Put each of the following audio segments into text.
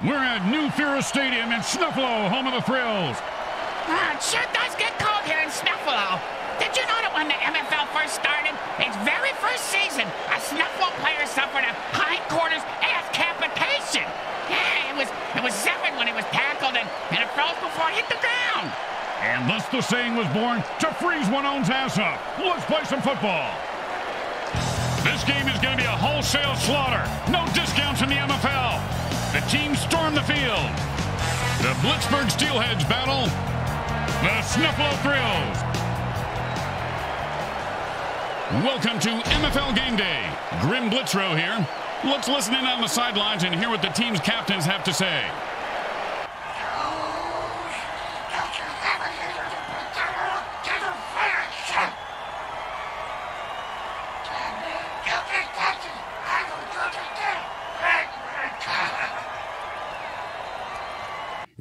We're at New Fira Stadium in Snuffalo, home of the thrills. Ah, it sure does get cold here in Snuffalo. Did you know that when the MFL first started, its very first season, a Snuffalo player suffered a hindquarters ass capitation? Yeah, it was it was severed when he was tackled and, and it froze before it hit the ground. And thus the saying was born to freeze one own's ass up. Let's play some football. This game is going to be a wholesale slaughter. No discounts in the MFL. The teams storm the field. The Blitzburg Steelheads battle the Snuffalo Thrills. Welcome to MFL Game Day. Grim Blitzrow here. Let's listen in on the sidelines and hear what the team's captains have to say.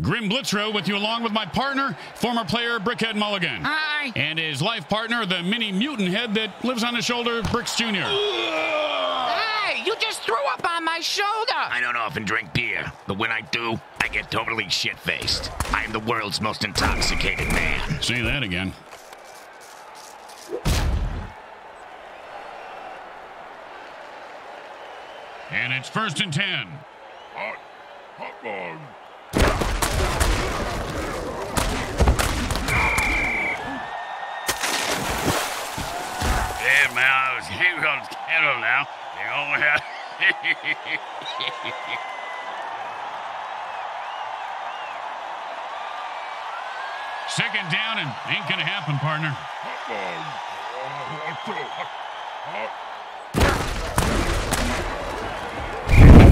Grim Blitzrow with you along with my partner, former player Brickhead Mulligan. Hi. And his life partner, the mini mutant head that lives on his shoulder, of Bricks Jr. Hey, you just threw up on my shoulder. I don't often drink beer, but when I do, I get totally shit-faced. I am the world's most intoxicated man. Say that again. And it's first and ten. Hot, hot dog. Yeah, man, I was hanging on the kettle now. You know, Second down and ain't gonna happen, partner. Hot dog. Hot dog. Hot,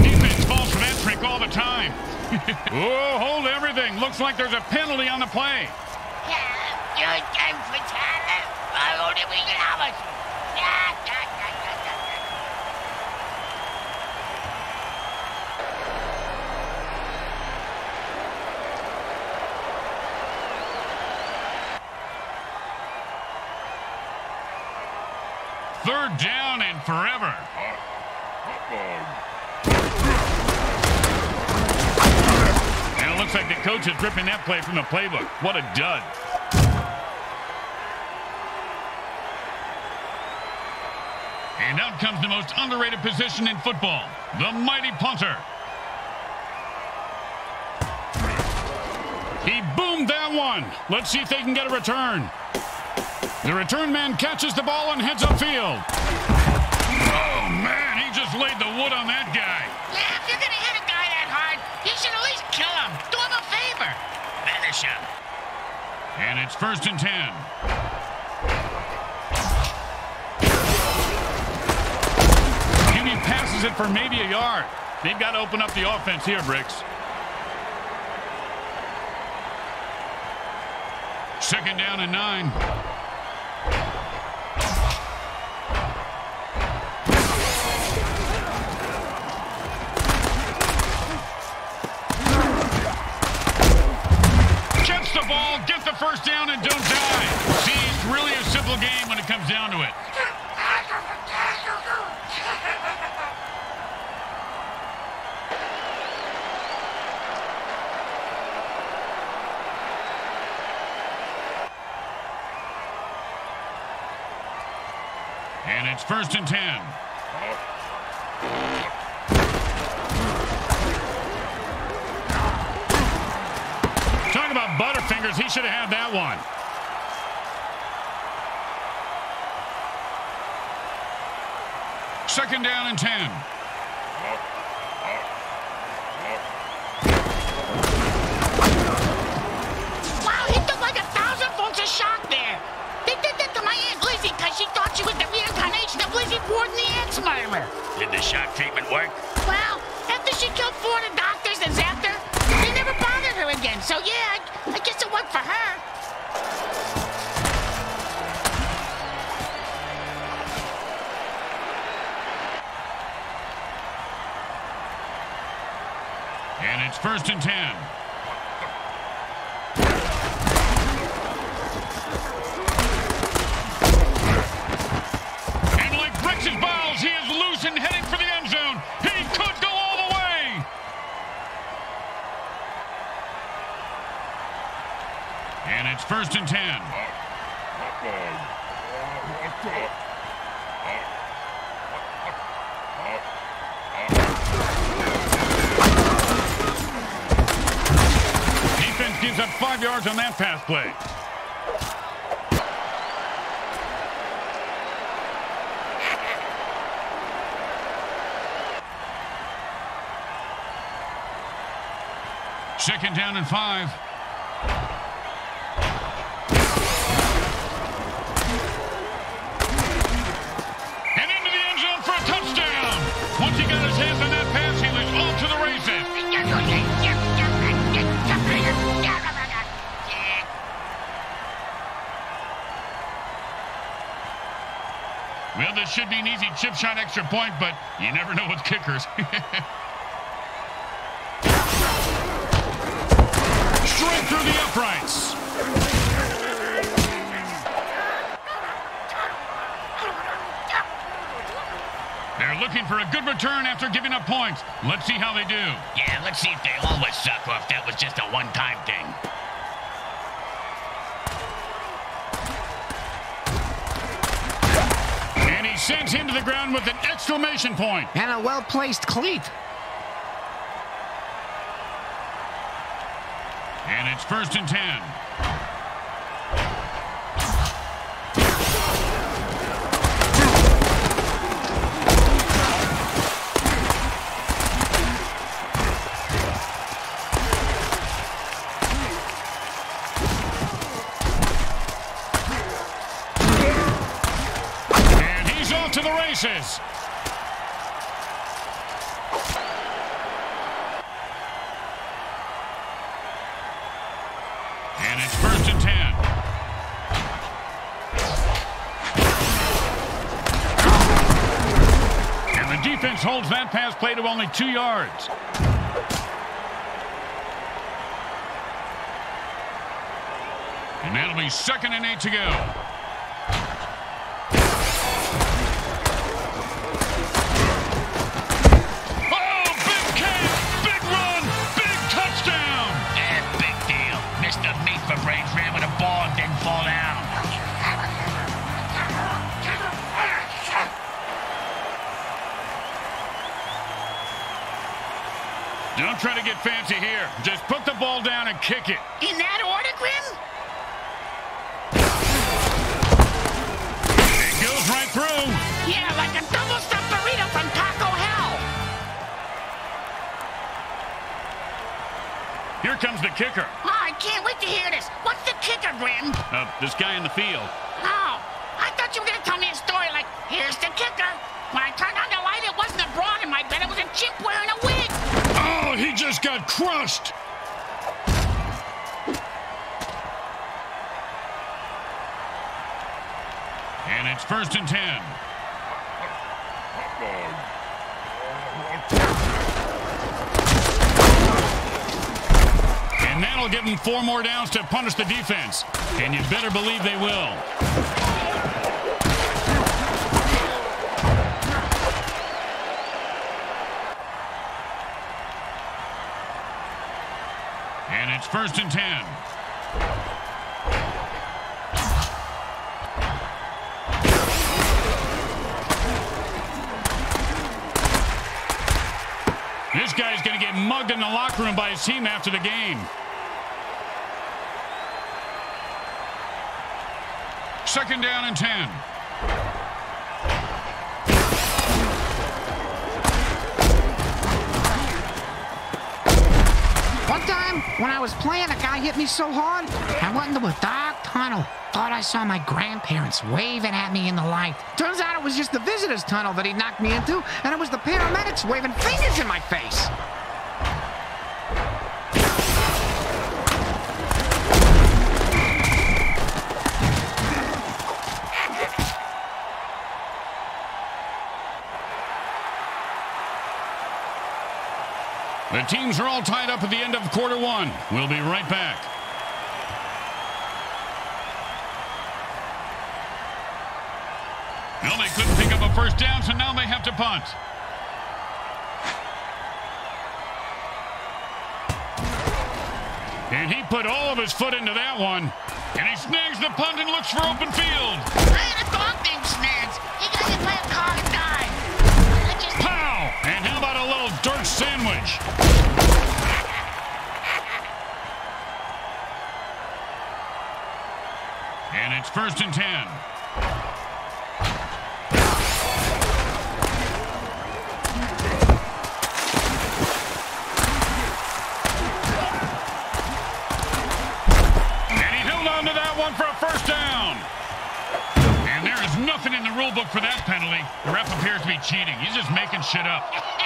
The defense falls for that trick all the time. oh, hold everything. Looks like there's a penalty on the play. Third down and forever. And it looks like the coach is ripping that play from the playbook. What a dud. And out comes the most underrated position in football, the mighty punter. He boomed that one. Let's see if they can get a return. The return man catches the ball and heads upfield. Oh, man, he just laid the wood on that guy. Yeah, if you're gonna hit a guy that hard, you should at least kill him. Do him a favor. Finish him. And it's first and ten. Passes it for maybe a yard. They've got to open up the offense here, Bricks. Second down and nine. Catch the ball, get the first down, and don't die. See, it's really a simple game when it comes down to it. And it's first and ten. Talk about Butterfingers. He should have had that one. Second down and ten. Wow, he took like a thousand volts of shock there. They did that to my Aunt Lizzie because she thought she was the of Lizzie the. Did the shock treatment work? Well, after she killed four of the doctors and zapped her, they never bothered her again. So yeah, I, I guess it worked for her. And it's first and ten. First and ten. Defense gives up five yards on that pass play. Second down and five. Should be an easy chip shot extra point, but you never know with kickers. Straight through the uprights. They're looking for a good return after giving up points. Let's see how they do. Yeah, let's see if they always suck or if that was just a one-time thing. Sends him to the ground with an exclamation point. And a well-placed cleat. And it's first and ten. And it's first and ten. And the defense holds that pass play to only two yards. And that'll be second and eight to go. Don't try to get fancy here. Just put the ball down and kick it. In that order, Grim? It goes right through. Yeah, like a double stuffed burrito from Taco Hell. Here comes the kicker. Oh, I can't wait to hear this. What's the kicker, Grim? Uh, this guy in the field. Got crushed. And it's first and ten. And that'll give them four more downs to punish the defense. And you better believe they will. First and ten. This guy's going to get mugged in the locker room by his team after the game. Second down and 10. Time, when I was playing, a guy hit me so hard, I went into a dark tunnel. Thought I saw my grandparents waving at me in the light. Turns out it was just the visitor's tunnel that he knocked me into, and it was the paramedics waving fingers in my face. Teams are all tied up at the end of quarter one. We'll be right back. Well, they couldn't pick up a first down, so now they have to punt. And he put all of his foot into that one. And he snags the punt and looks for open field. I had a dog named Snags. He got hit by a car and died. Just... Pow! And how about a little dirt sandwich? It's first and ten. And he held on to that one for a first down. And there is nothing in the rule book for that penalty. The ref appears to be cheating. He's just making shit up.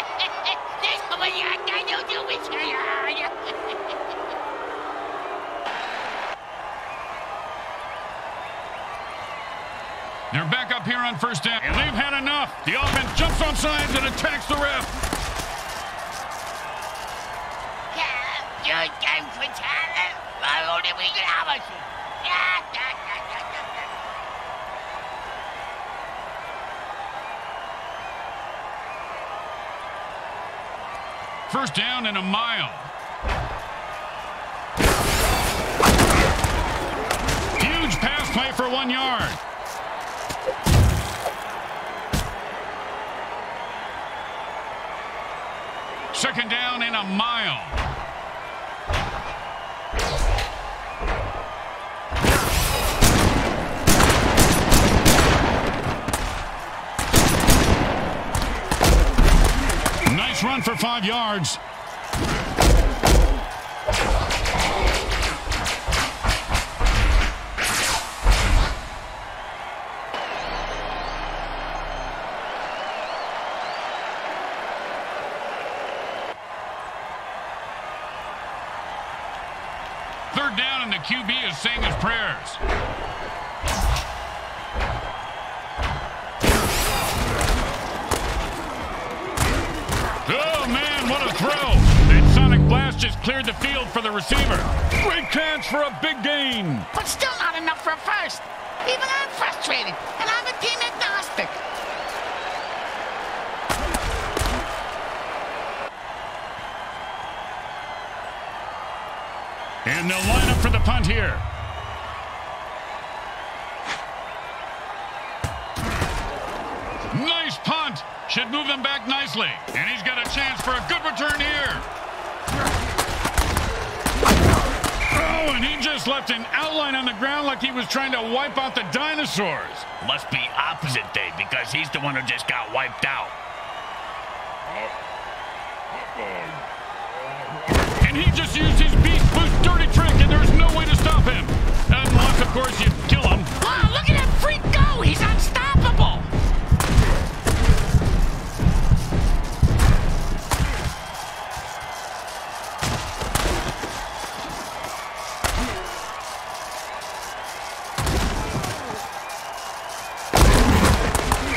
They're back up here on first down, and they've had enough. The offense jumps on sides and attacks the ref. First down and a mile. Huge pass play for one yard. Second down and a mile. Nice run for five yards. Is saying his prayers. Oh, man, what a throw. That sonic blast just cleared the field for the receiver. Great chance for a big gain. But still not enough for a first. Even I'm frustrated, and I'm a team agnostic. And they'll line up for the punt here. Nice punt. Should move them back nicely. And he's got a chance for a good return here. Oh, and he just left an outline on the ground like he was trying to wipe out the dinosaurs. Must be opposite day because he's the one who just got wiped out. And he just used his dirty trick, and there's no way to stop him. Unless, of course, you kill him. Wow, look at that freak go! He's unstoppable!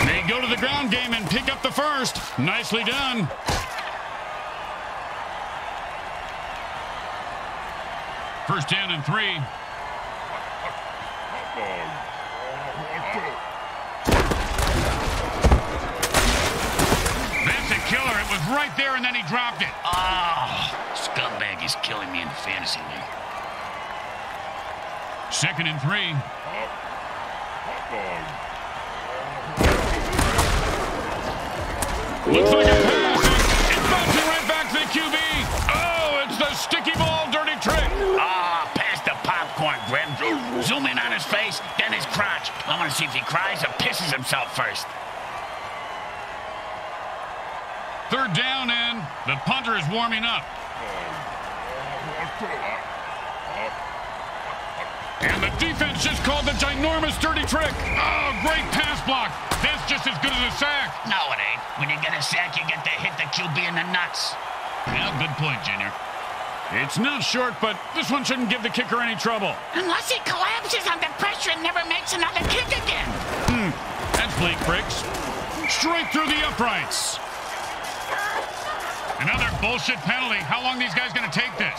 They go to the ground game and pick up the first. Nicely done. First down and three. That's a killer. It was right there, and then he dropped it. Oh, scumbag is killing me in the fantasy league. Second and three. Looks like a pass. His face, then his crotch. I want to see if he cries or pisses himself first. Third down, and the punter is warming up. And the defense just called the ginormous dirty trick. Oh, great pass block. That's just as good as a sack. No, it ain't. When you get a sack, you get to hit the QB in the nuts. Yeah, good point, Junior. It's not short, but this one shouldn't give the kicker any trouble. Unless he collapses under pressure and never makes another kick again. Hmm, That's bleak bricks. Straight through the uprights. Another bullshit penalty. How long these guys going to take this?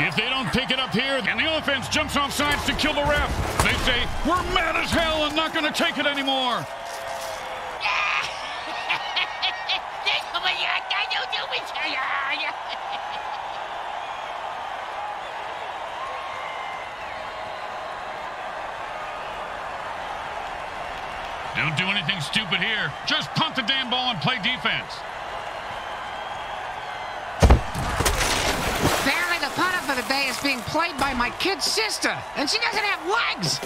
If they don't pick it up here and the offense jumps off sides to kill the ref, they say, we're mad as hell and not going to take it anymore. Don't do anything stupid here. Just punt the damn ball and play defense. Is being played by my kid's sister, and she doesn't have legs.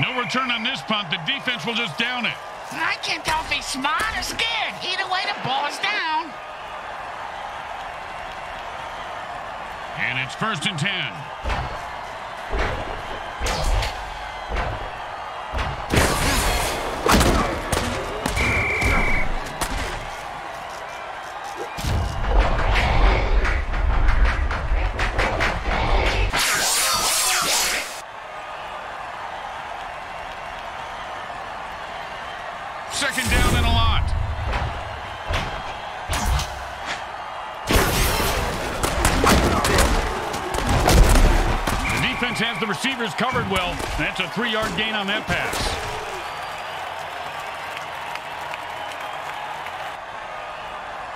No return on this punt. The defense will just down it. I can't tell if he's smart or scared. Either way, the ball is down. And it's first and ten. Second down and a lot. The defense has the receivers covered well. That's a three-yard gain on that pass.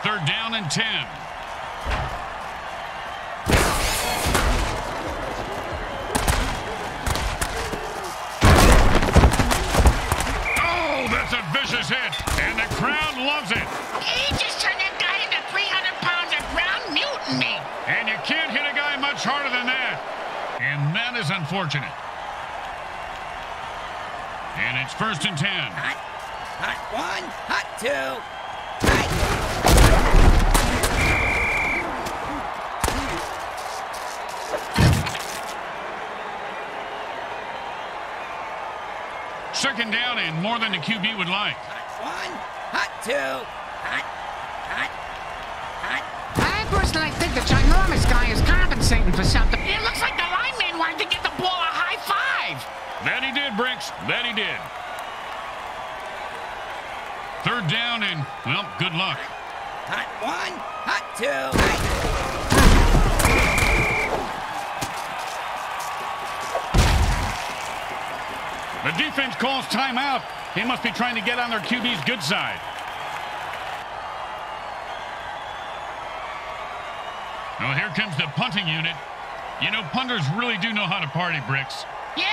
Third down and 10. Loves it. He just turned that guy into 300 pounds of ground mutiny. And you can't hit a guy much harder than that. And that is unfortunate. And it's first and 10. Hot, hot one, hot two. Hot. Second down and more than the QB would like. Hot one, hot two. Hot, hot, hot. I personally think the ginormous guy is compensating for something. It looks like the lineman wanted to get the ball a high five. That he did, Bricks. That he did. Third down and, well, good luck. Hot one, hot two. Hot. The defense calls timeout. He must be trying to get on their QB's good side. Well, here comes the punting unit. You know, punters really do know how to party, Bricks. Yeah?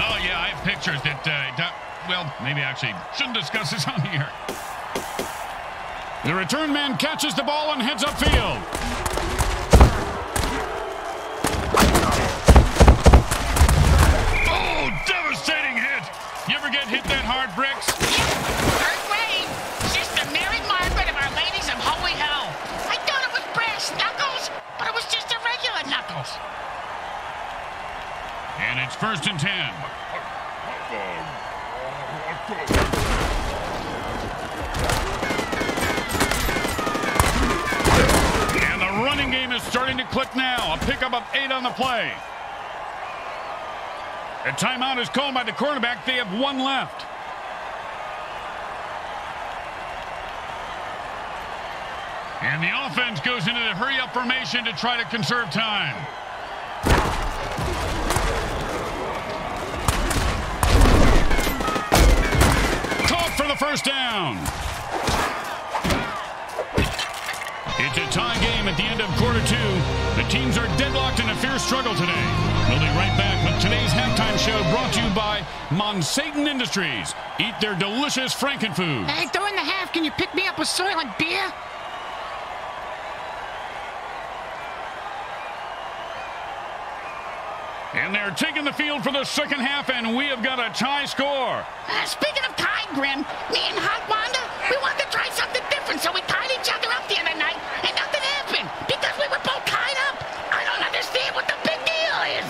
Oh, yeah, I have pictures that, uh, that- well, maybe actually shouldn't discuss this on here. The return man catches the ball and heads upfield. Bricks? Third grade. Sister Mary Margaret of Our Ladies of Holy Hell. I thought it was brass knuckles, but it was just a regular knuckles. And it's first and ten. And the running game is starting to click now. A pickup of eight on the play. A timeout is called by the quarterback. They have one left. And the offense goes into the hurry-up formation to try to conserve time. Caught for the first down. It's a tie game at the end of quarter two. The teams are deadlocked in a fierce struggle today. We'll be right back with today's halftime show brought to you by Monsatan Industries. Eat their delicious Frankenfood. Hey, during the half, can you pick me up a Soylent beer? And they're taking the field for the second half, and we have got a tie score. Uh, speaking of kind, Grim, me and Hot Wanda, we wanted to try something different, so we tied each other up the other night, and nothing happened because we were both tied up. I don't understand what the big deal is.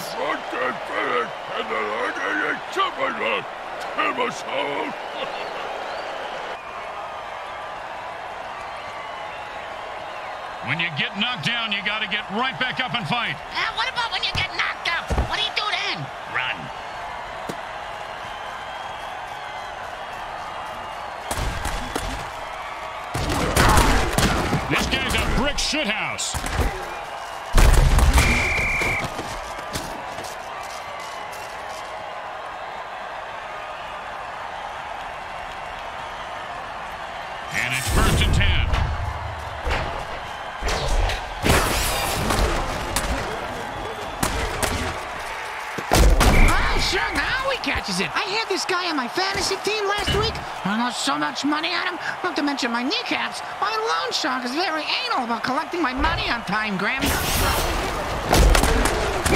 When you get knocked down, you got to get right back up and fight. Uh, what about when you get knocked up? What do you Eric Shithouse. And it's first and ten. Oh, sure. Now he catches it. I had this guy on my fantasy team lost so much money on him. Not to mention my kneecaps. My loan shark is very anal about collecting my money on time, Grim.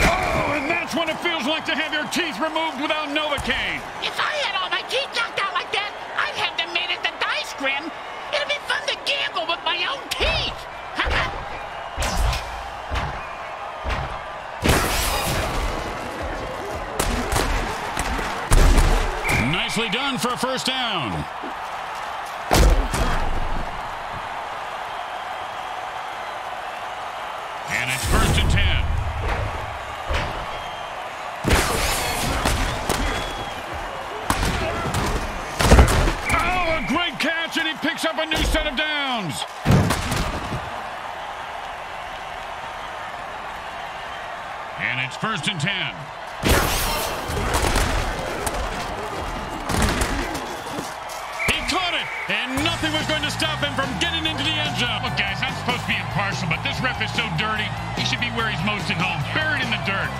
Oh, and that's when it feels like to have your teeth removed without Novocaine. If I had all my teeth knocked out like that, I'd have them made at the dice, Grim. It'd be fun to gamble with my own teeth. Nicely done for a first down. Up a new set of downs. And it's first and ten. He caught it, and nothing was going to stop him from getting into the end zone. Look, guys, I'm supposed to be impartial, but this ref is so dirty, he should be where he's most at home, buried in the dirt.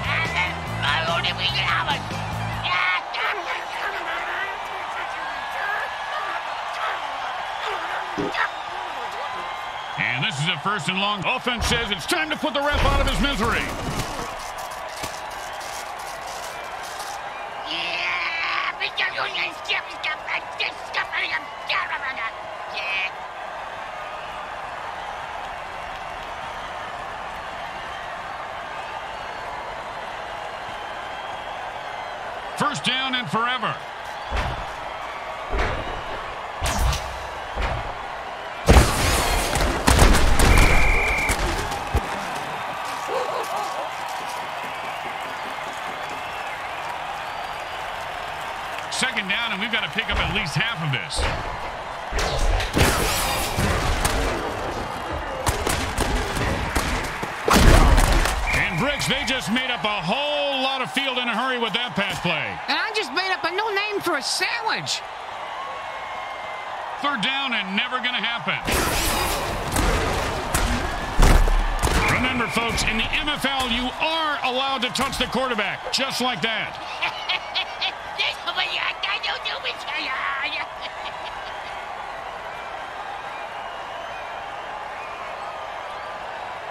And this is a first and long. Offense says it's time to put the ref out of his misery. First down and forever. They just made up a whole lot of field in a hurry with that pass play. And I just made up a new name for a sandwich. Third down and never going to happen. Remember, folks, in the MFL, you are allowed to touch the quarterback, just like that.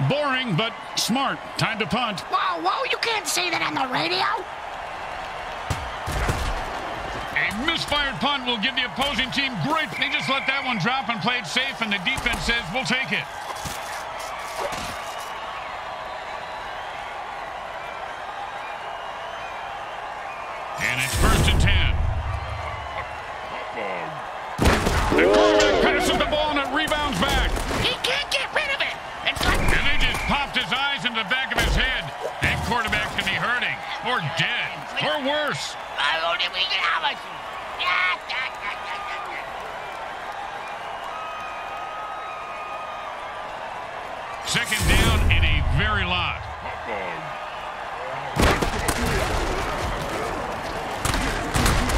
Boring, but smart. Time to punt. Whoa, whoa, you can't say that on the radio. A misfired punt will give the opposing team great. They just let that one drop and played safe, and the defense says, we'll take it. And it's popped his eyes into the back of his head. That quarterback could be hurting, or dead, or worse. Second down and a very lot.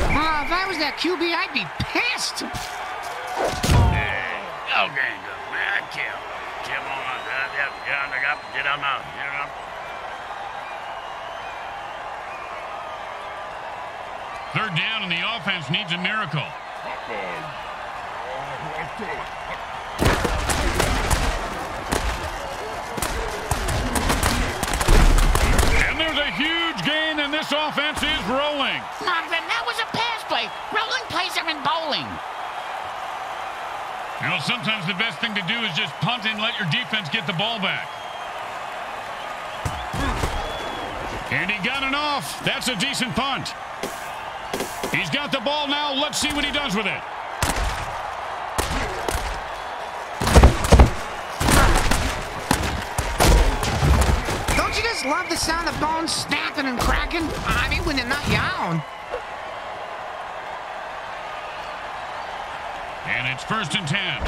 Oh, if I was that QB, I'd be pissed. Okay, good. Man, kill. Kill on us. Yeah, yeah, yeah, I got get on out. Get on. Third down, and the offense needs a miracle. And there's a huge gain, and this offense is rolling. Marvin, that was a pass play. Rolling plays are in bowling. You know, sometimes the best thing to do is just punt and let your defense get the ball back. And he got it off. That's a decent punt. He's got the ball now. Let's see what he does with it. Don't you just love the sound of bones snapping and cracking? I mean, when they're not yawn. It's first and ten.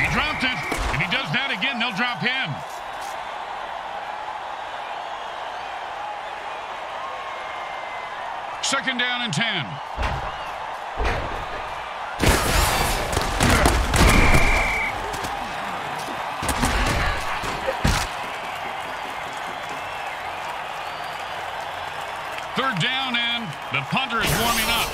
He dropped it. If he does that again, they'll drop him. Second down and ten. Third down, and the punter is warming up.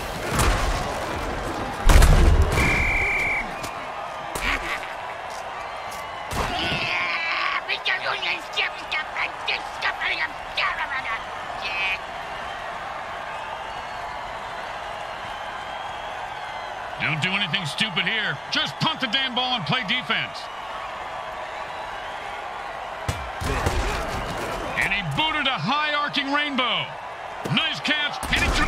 Don't do anything stupid here. Just punt the damn ball and play defense. And he booted a high arcing rainbow. Nice catch.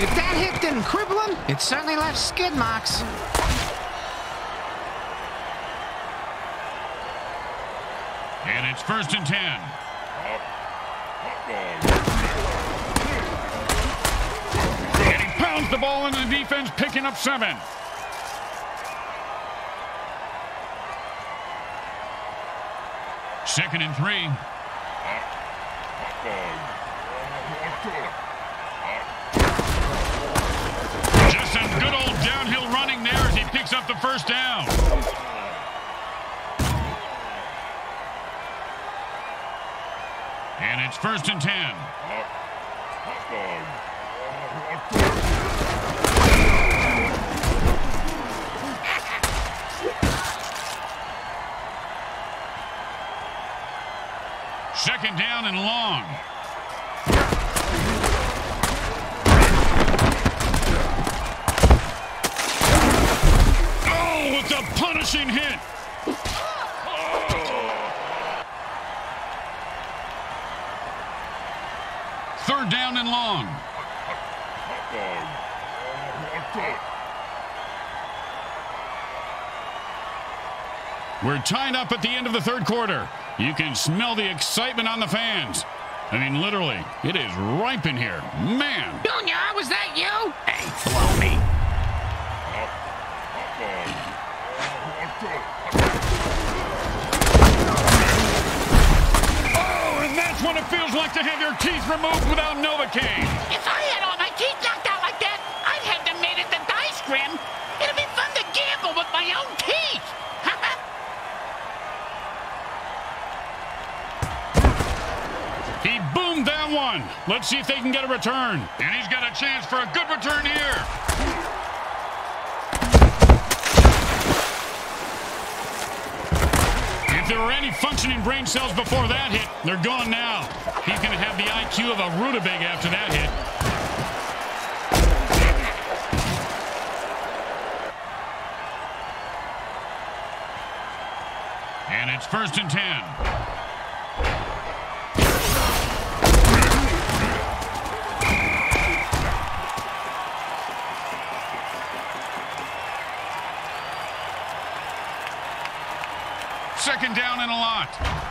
If that hit didn't cripple him, it certainly left skid marks. And it's first and ten. And he pounds the ball into the defense, picking up seven. Second and three. Just some good old downhill running there as he picks up the first down. And it's first and ten. Second down and long. Oh, with a punishing hit. Oh. Third down and long. We're tied up at the end of the third quarter. You can smell the excitement on the fans. I mean, literally, it is ripe in here. Man. Junior, was that you? Hey, blow me. Your teeth removed without Novocaine. If I had all my teeth knocked out like that, I'd have them made at the dice grim. It'd be fun to gamble with my own teeth. He boomed that one. Let's see if they can get a return. And he's got a chance for a good return here. There were any functioning brain cells before that hit, they're gone now. He's going to have the IQ of a rutabaga after that hit. And it's first and ten. Lot.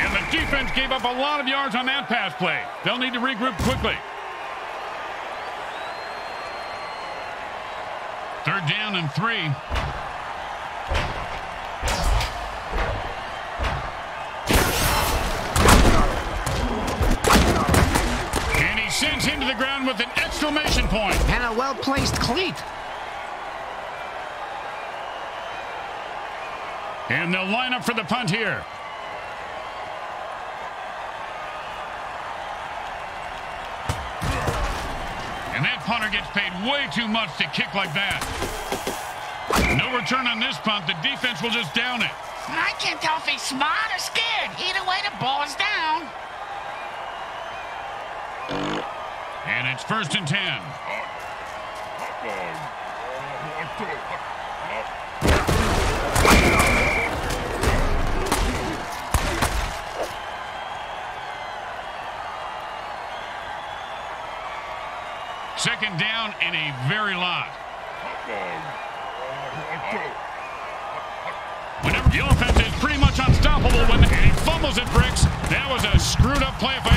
And the defense gave up a lot of yards on that pass play. They'll need to regroup quickly. Third down and three. Sends him to the ground with an exclamation point. And a well-placed cleat. And they'll line up for the punt here. And that punter gets paid way too much to kick like that. No return on this punt. The defense will just down it. I can't tell if he's smart or scared. Either way, the ball is down. And it's first and ten. Second down and a very lot. Whenever the offense is pretty much unstoppable when he fumbles at bricks, that was a screwed up play if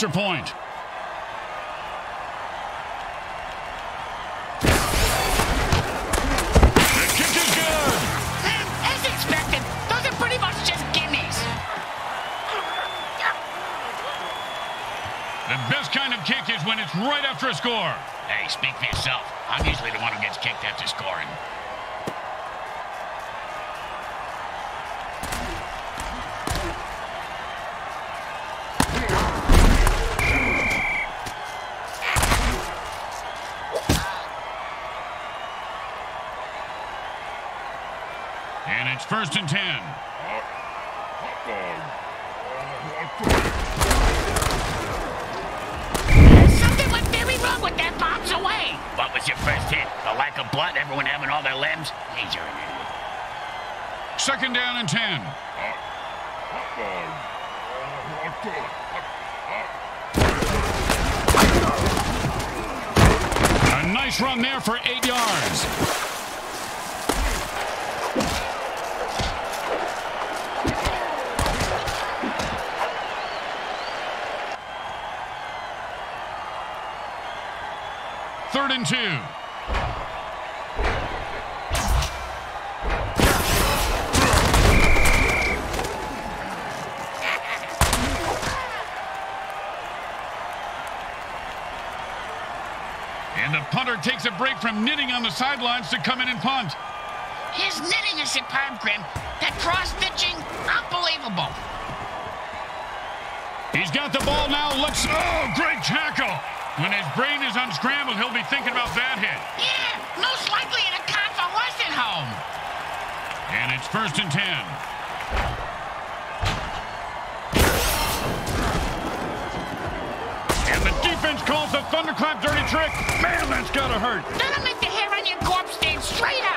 extra point. It's first and ten. Something went very wrong with that bombs away. What was your first hit? A lack of blood? Everyone having all their limbs? He's you're an idiot. Second down and ten. A nice run there for eight yards. Two. And the punter takes a break from knitting on the sidelines to come in and punt. His knitting is superb, Grim. That cross-stitching, unbelievable. He's got the ball now. Looks. Oh, great tackle. When his brain is unscrambled, he'll be thinking about that hit. Yeah, most likely in a convalescent home. And it's first and ten. And the defense calls the thunderclap dirty trick. Man, that's gotta hurt. That'll make the hair on your corpse stand straight up.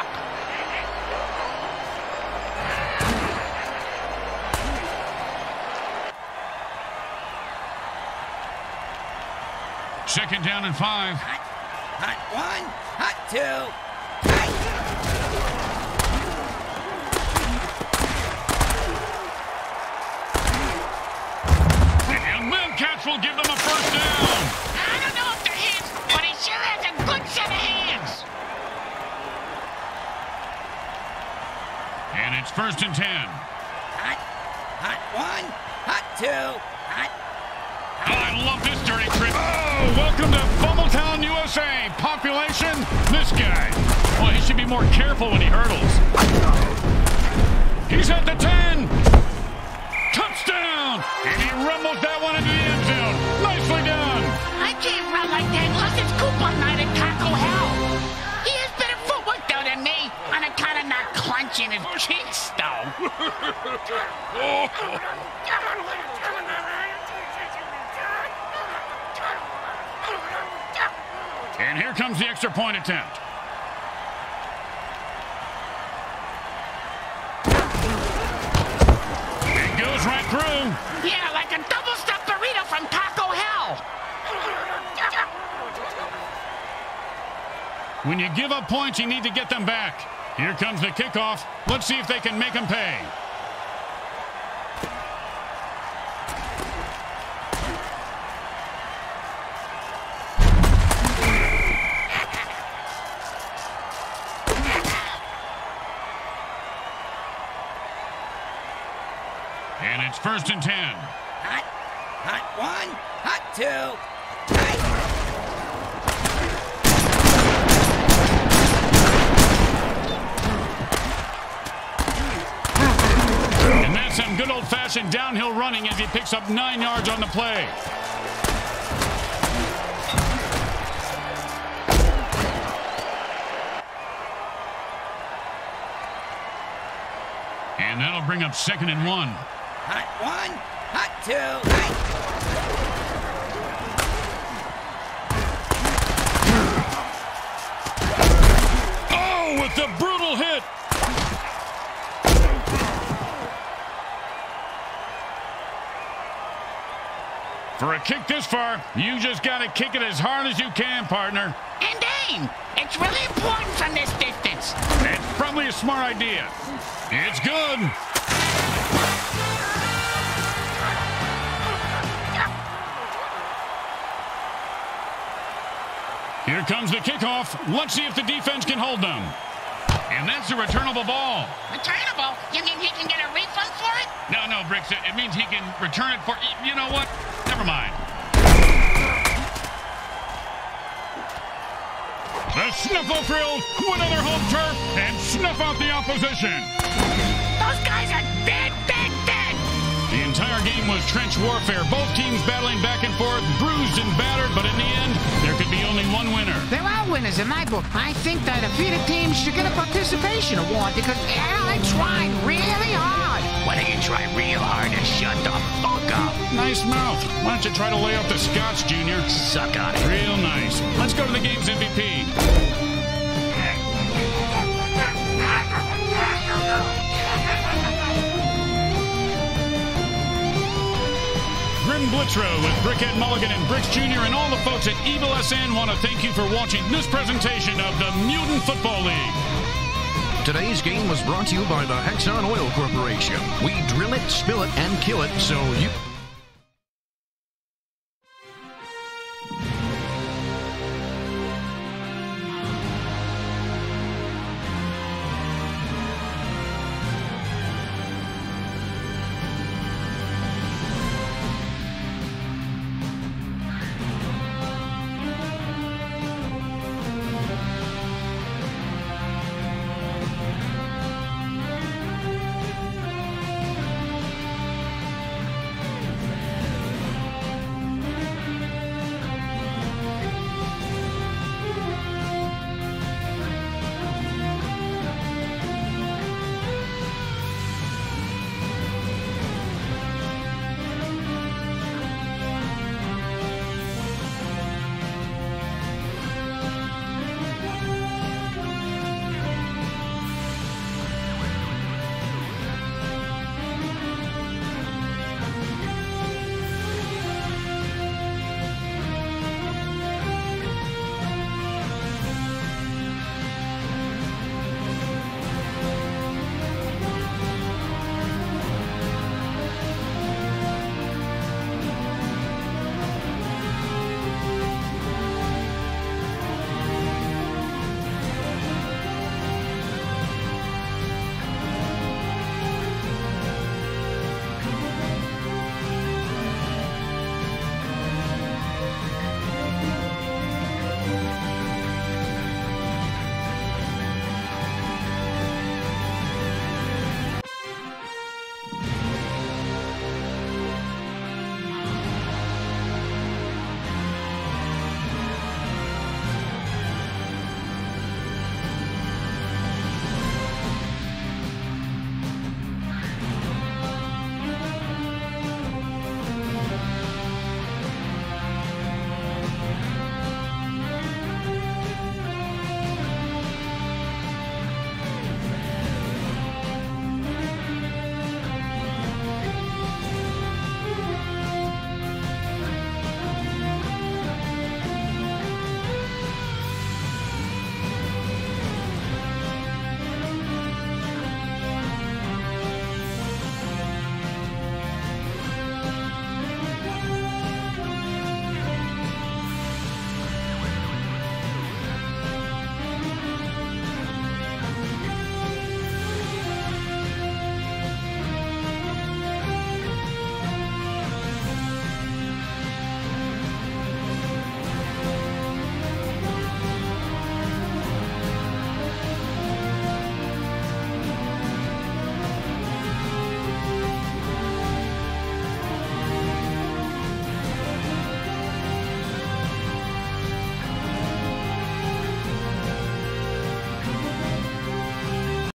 Second down and five. Hot, hot one, hot two. Hot. And Wildcats will give them a first down. I don't know if they're his, but he sure has a good set of hands. And it's first and ten. Hot, hot one, hot two. Welcome to Bumbletown, USA. Population, this guy. Well, he should be more careful when he hurdles. He's at the 10. Touchdown. And he rumbles that one into the end zone. Nicely done. I can't run like that unless it's coupon night at Taco Hell. He has better footwork though than me, on account of not clenching his cheeks though. here comes the extra point attempt. It goes right through. Yeah, like a double stuffed burrito from Taco Hell. When you give up points, you need to get them back. Here comes the kickoff. Let's see if they can make them pay. It's first and ten. hot, hot one, hot two. And that's some good old-fashioned downhill running as he picks up nine yards on the play. And that'll bring up second and one. Hot one, hot two. Hot. Oh, with the brutal hit. For a kick this far, you just got to kick it as hard as you can, partner. And aim. It's really important from this distance. It's probably a smart idea. It's good. Here comes the kickoff. Let's see if the defense can hold them. And that's a returnable ball. Returnable? You mean he can get a refund for it? No, no, Bricks. It, means he can return it for. You know what? Never mind. The Snuffalo win on their home turf and snuff out the opposition. Those guys are dead, dead. The entire game was trench warfare. Both teams battling back and forth, bruised and battered, but in the end, there could be only one winner. There are winners in my book. I think the defeated team should get a participation award because yeah, they tried really hard. Why don't you try real hard and shut the fuck up? Nice mouth. Why don't you try to lay off the scotch, Junior? Suck on it. Real nice. Let's go to the game's MVP. Grim Blitzrow with Brickhead Mulligan and Bricks Jr. and all the folks at Evil SN want to thank you for watching this presentation of the Mutant Football League. Today's game was brought to you by the Hexon Oil Corporation. We drill it, spill it, and kill it so you.